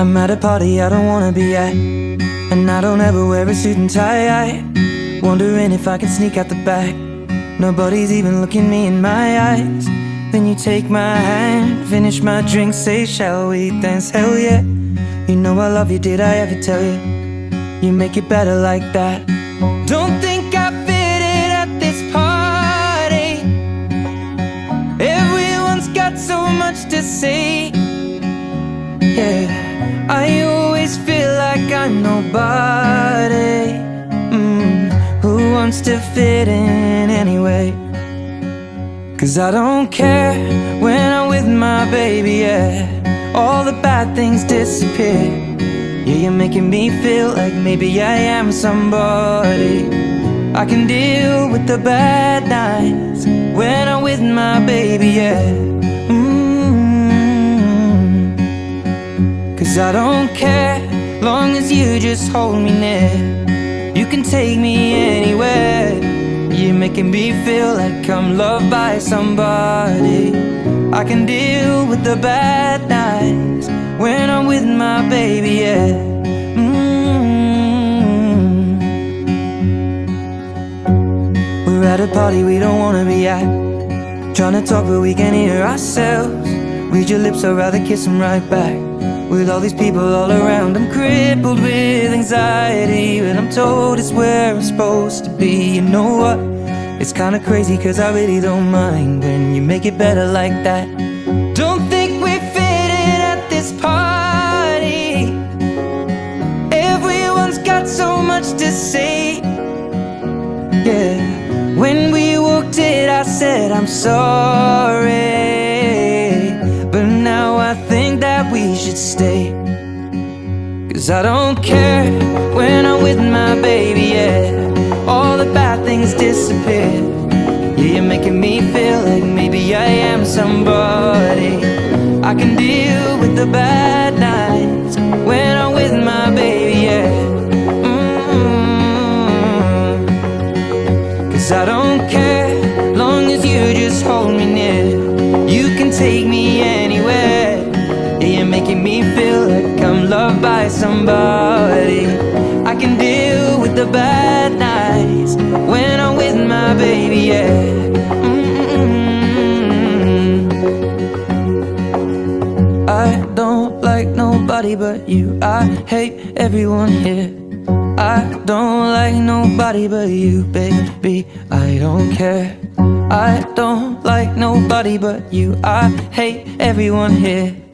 I'm at a party I don't wanna be at. And I don't ever wear a suit and tie. Wondering if I can sneak out the back. Nobody's even looking me in my eyes. Then you take my hand, finish my drink, say, Shall we dance? Hell yeah. You know I love you, did I ever tell you? You make it better like that. Don't think I'm nobody. Mm, who wants to fit in anyway? Cause I don't care when I'm with my baby, yeah. All the bad things disappear. Yeah, you're making me feel like maybe I am somebody. I can deal with the bad nights when I'm with my baby, yeah. Mm-hmm. Cause I don't care, long as you just hold me near. You can take me anywhere. You're making me feel like I'm loved by somebody. I can deal with the bad nights when I'm with my baby, yeah. Mm. We're at a party we don't wanna be at. Trying to talk, but we can hear ourselves. Read your lips, I'd rather kiss them right back. With all these people all around, I'm crippled with anxiety. But I'm told it's where I'm supposed to be. You know what? It's kinda crazy, cause I really don't mind when you make it better like that. Don't think we fit in at this party. Everyone's got so much to say. Yeah, when we walked in, I said, I'm sorry. Cause I don't care when I'm with my baby, yeah. All the bad things disappear. Yeah, you're making me feel like maybe I am somebody. I can deal with the bad nights when I'm with my baby, yeah. Mm-hmm. Cause I don't care, long as you just hold me near. You can take me anywhere. Yeah, you're making me feel like loved by somebody. I can deal with the bad nights when I'm with my baby, yeah. Mm-mm. I don't like nobody but you. I hate everyone here. I don't like nobody but you, baby. I don't care. I don't like nobody but you. I hate everyone here.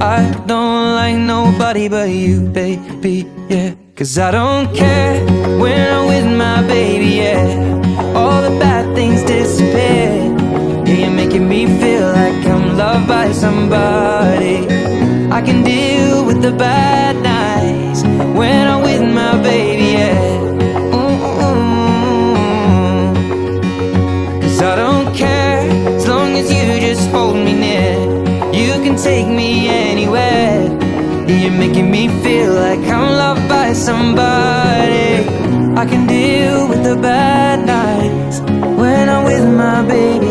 I don't like nobody but you, baby, yeah. Cause I don't care when I'm with my baby, yeah. All the bad things disappear. Yeah, you're making me feel like I'm loved by somebody. I can deal with the bad nights when I'm with my baby, yeah. Mm-mm. Cause I don't care as long as you just hold me near. You can take me anywhere. You're making me feel like I'm loved by somebody. I can deal with the bad nights when I'm with my baby,